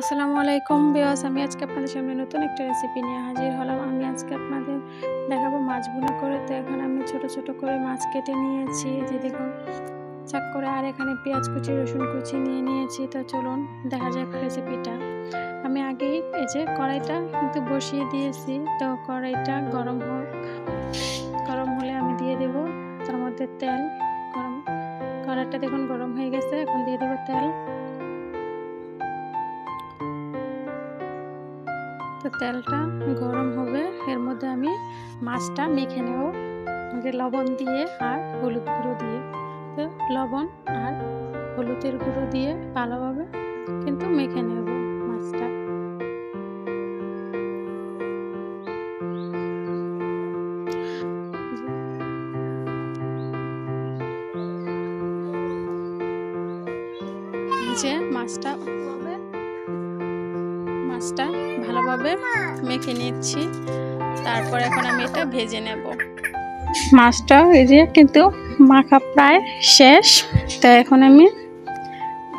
আসসালামু আলাইকুম বিয়াস আমি আজকে আপনাদের সামনে নতুন একটা রেসিপি নিয়ে হাজির হলাম। আমি আজকে আপনাদের দেখাবো মাছ ভুনা করে। তো এখন আমি ছোট ছোট করে মাছ কেটে নিয়েছি। যে দেখুন, চাক করে আর এখানে পেঁয়াজ কুচি, রসুন কুচি নিয়ে নিয়েছি। তো চলুন, দেখা যাক রেসিপিটা আমি আগেই এই যে কড়াইটা কিন্তু বসিয়ে দিয়েছি। তো কড়াইটা গরম হোক গরম হলে আমি দিয়ে দেব তার মধ্যে তেল। গরম, কড়াইটা দেখুন গরম হয়ে গেছে। এখন দিয়ে দেবো তেল। তো তেলটা গরম হবে। এর মধ্যে আমি মাছটা মেখে নেব। যে লবণ দিয়ে আর হলুদ গুঁড়ো দিয়ে। তো লবণ আর হলুদের গুঁড়ো দিয়ে ভালোভাবে কিন্তু মেখে নেব মাছটা। যে মাছটা মাছটা ভালোভাবে মেখে নিচ্ছি। তারপর এখন আমি এটা ভেজে নেব। মাছটা এই যে কিন্তু মাখা প্রায় শেষ। তো এখন আমি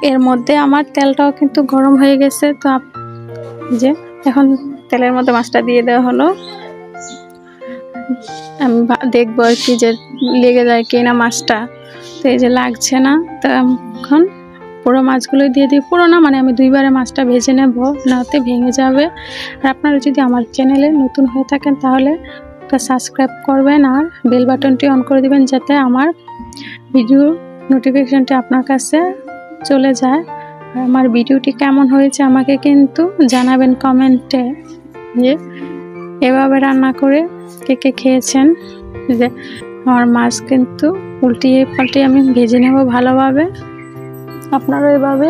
এর মধ্যে আমার তেলটাও কিন্তু গরম হয়ে গেছে। তো যে এখন তেলের মধ্যে মাছটা দিয়ে দেওয়া হলো। আমি দেখব আর কি যে লেগে যায় কি না মাছটা। তো এই যে লাগছে না, তো এখন পুরো মাছগুলো দিয়ে দিই। পুরো না মানে আমি দুইবারে মাছটা ভেজে নেব, নাতে ভেঙে যাবে। আর আপনারা যদি আমার চ্যানেলে নতুন হয়ে থাকেন তাহলে সাবস্ক্রাইব করবেন আর বেল বাটনটি অন করে দিবেন যাতে আমার ভিডিও নোটিফিকেশানটি আপনার কাছে চলে যায়। আর আমার ভিডিওটি কেমন হয়েছে আমাকে কিন্তু জানাবেন কমেন্টে। যে এভাবে রান্না করে কে কে খেয়েছেন? যে আমার মাছ কিন্তু উল্টিয়ে পাল্টিয়ে আমি ভেজে নেব ভালোভাবে। আপনারা এভাবে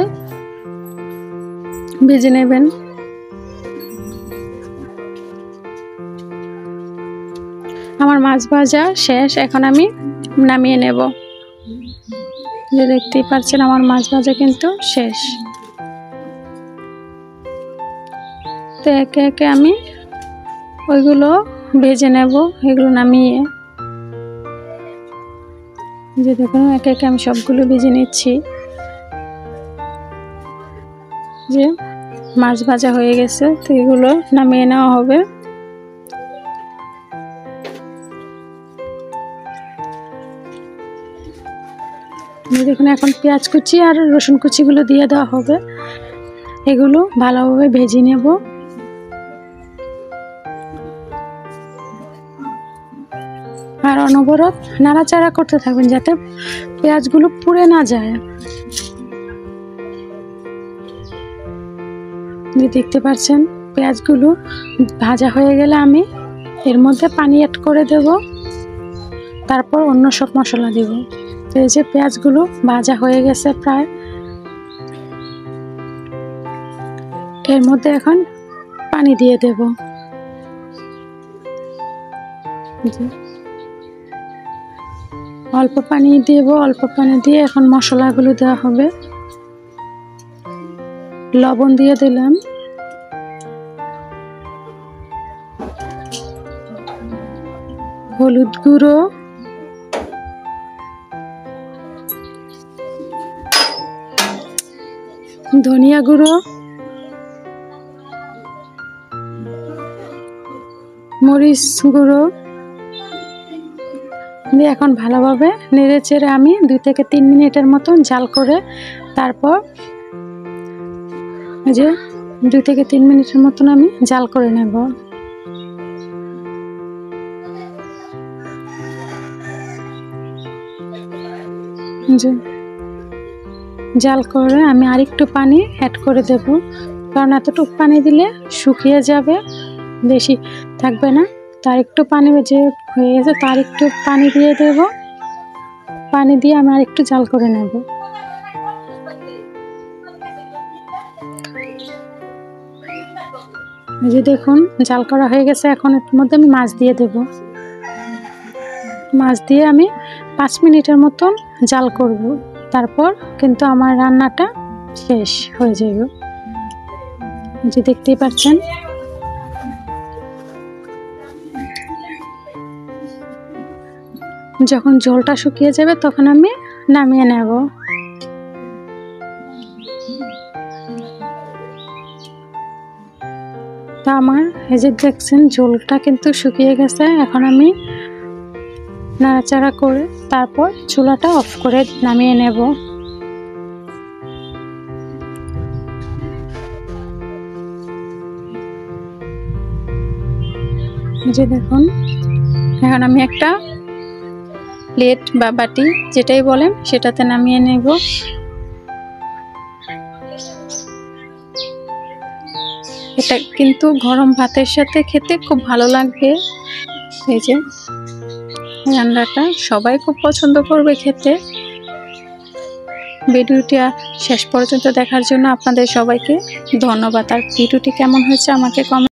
ভেজে নেবেন। আমার মাছ ভাজা শেষ, এখন আমি নামিয়ে নেব। যে দেখতেই পাচ্ছেন আমার মাছ ভাজা কিন্তু শেষ। তো একে একে আমি ওইগুলো ভেজে নেব, এগুলো নামিয়ে। যে দেখুন, একে একে আমি সবগুলো ভেজে নিচ্ছি। যে মাছ ভাজা হয়ে গেছে, তো এগুলো নামিয়ে নেওয়া হবে। দেখুন, এখন পেঁয়াজ কুচি আর রসুন কুচিগুলো দিয়ে দেওয়া হবে। এগুলো ভালোভাবে ভেজে নেব। আর অনবরত নাড়াচাড়া করতে থাকবেন যাতে পেঁয়াজগুলো পুড়ে না যায়। দেখতে পাচ্ছেন পেঁয়াজগুলো ভাজা হয়ে গেলে আমি এর মধ্যে পানি অ্যাড করে দেব। তারপর অন্য সব মশলা দেব। এই যে পেঁয়াজগুলো ভাজা হয়ে গেছে প্রায়। এর মধ্যে এখন পানি দিয়ে দেব। অল্প পানি দেব, অল্প পানি দিয়ে এখন মশলাগুলো দেওয়া হবে। লবণ দিয়ে দিলাম। হলুদ গুঁড়ো। ধনিয়া গুঁড়ো। মরিচ গুঁড়ো। দিয়ে এখন ভালোভাবে নেড়ে চেড়ে আমি দুই থেকে তিন মিনিটের মতন জাল করে তারপর যে দুই থেকে তিন মিনিটের মতন আমি জাল করে নেব। জাল করে আমি আরেকটু পানি অ্যাড করে দেব। কারণ এতটুকু পানি দিলে শুকিয়ে যাবে, বেশি থাকবে না। তার একটু পানি যে হয়ে গেছে, তার একটু পানি দিয়ে দেব। পানি দিয়ে আমি আরেকটু জাল করে নেব। যে দেখুন, জাল করা হয়ে গেছে। এখন এর মধ্যে আমি মাছ দিয়ে দেব। মাছ দিয়ে আমি পাঁচ মিনিটের মতন জাল করব। তারপর কিন্তু আমার রান্নাটা শেষ হয়ে যাবে। যে দেখতেই পাচ্ছেন। যখন জলটা শুকিয়ে যাবে, তখন আমি নামিয়ে নেব। তো আমার, এই যে দেখছেন, ঝোলটা কিন্তু শুকিয়ে গেছে। এখন আমি নাড়াচাড়া করে তারপর চুলাটা অফ করে নামিয়ে নেব। যে দেখুন, এখন আমি একটা প্লেট বা বাটি, যেটাই বলেন, সেটাতে নামিয়ে নেব। এটা কিন্তু গরম ভাতের সাথে খেতে খুব ভালো লাগবে। এই যে রান্নাটা সবাই খুব পছন্দ করবে খেতে। ভিডিওটি শেষ পর্যন্ত দেখার জন্য আপনাদের সবাইকে ধন্যবাদ। আর ভিডিওটি কেমন হয়েছে আমাকে কমেন্ট